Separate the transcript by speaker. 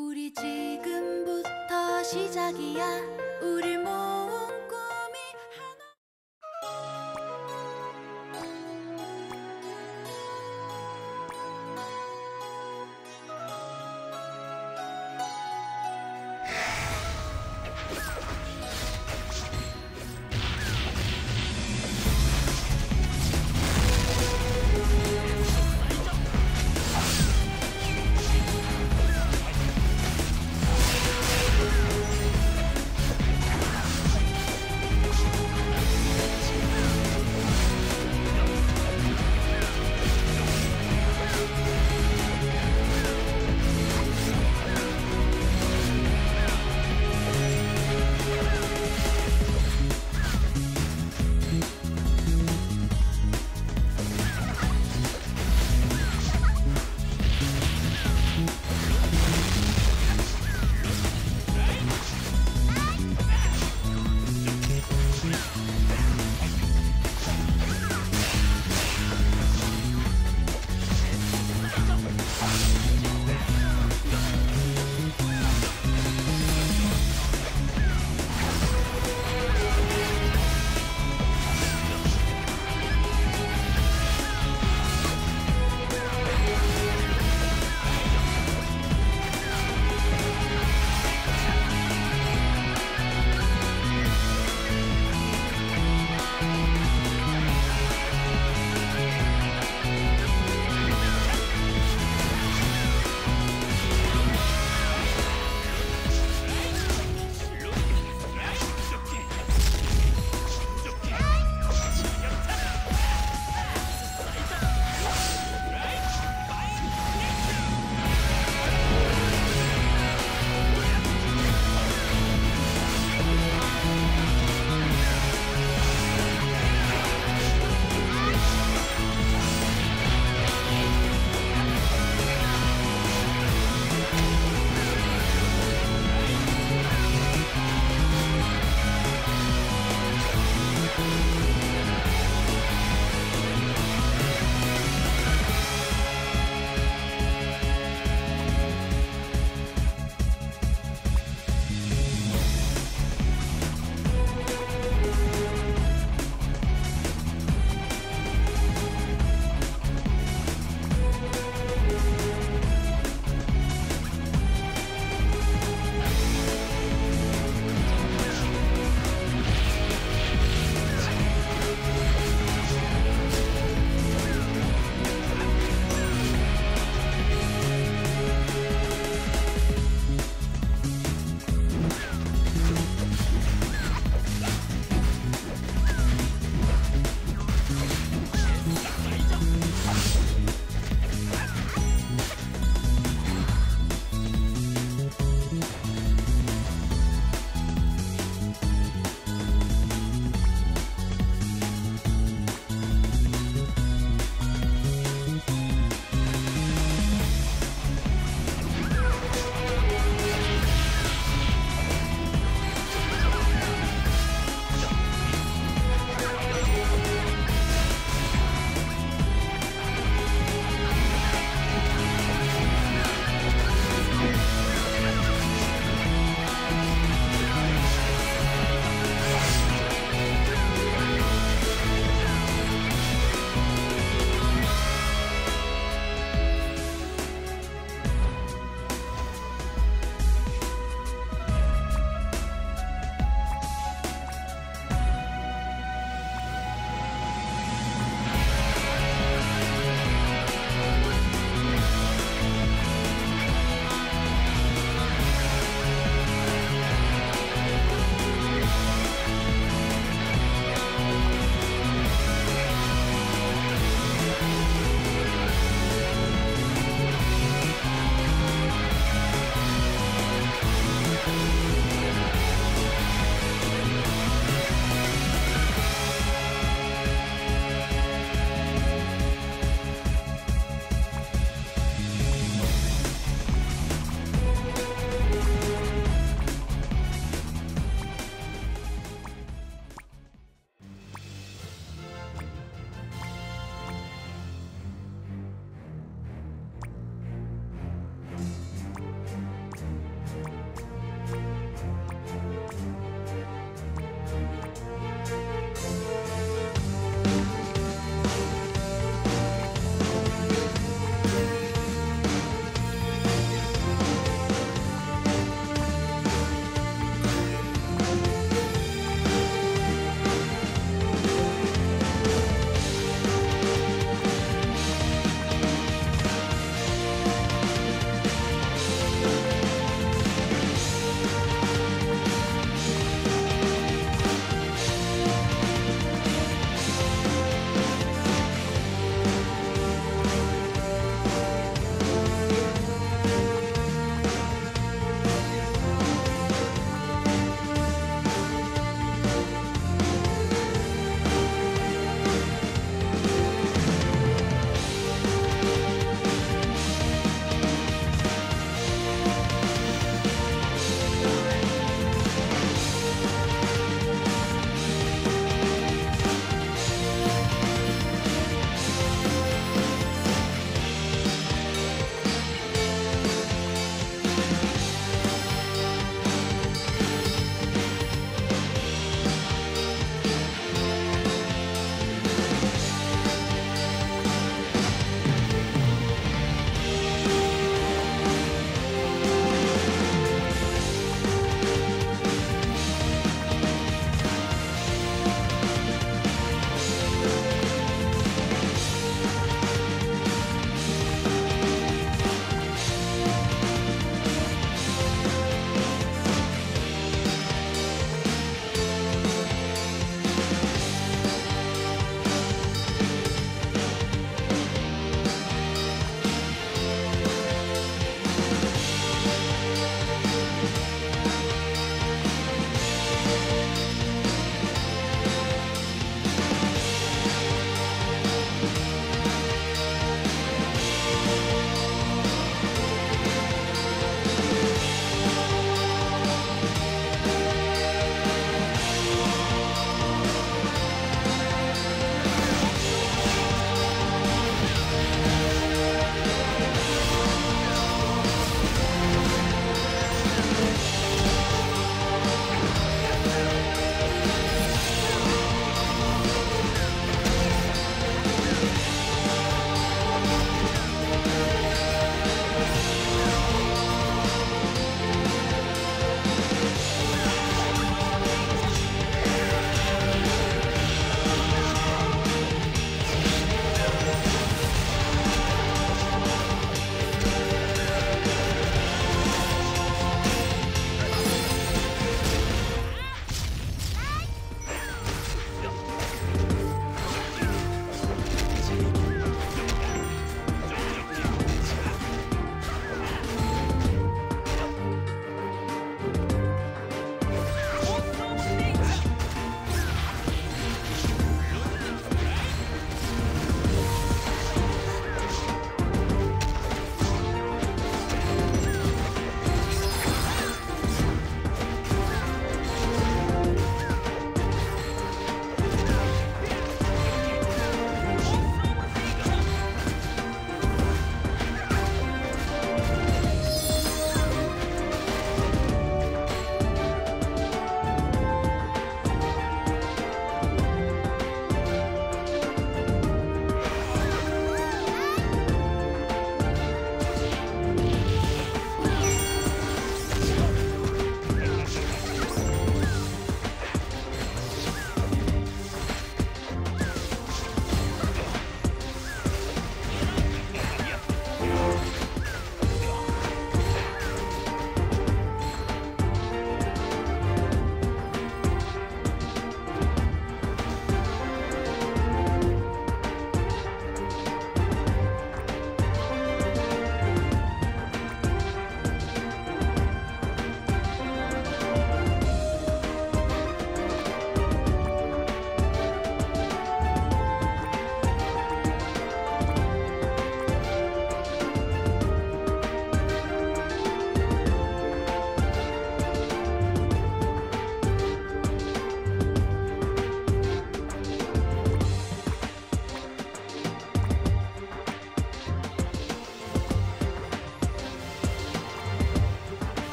Speaker 1: 우리 지금부터 시작이야. 우릴 모두